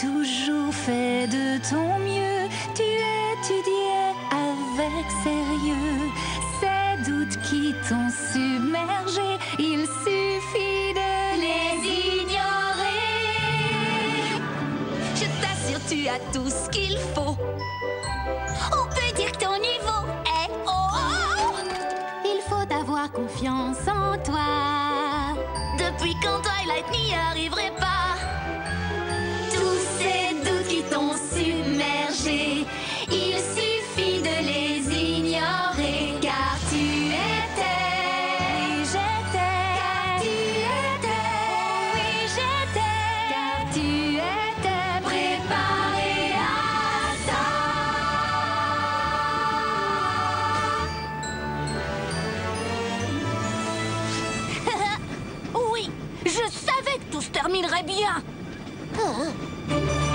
toujours fait de ton mieux. Tu étudiais avec sérieux ces doutes qui t'ont submergé. Il suffit de les ignorer. Je t'assure, tu as tout ce qu'il faut. On peut dire que ton niveau est haut. Il faut avoir confiance en toi. Depuis quand Twilight n'y arriverait pas. Je savais que tout se terminerait bien. Ah.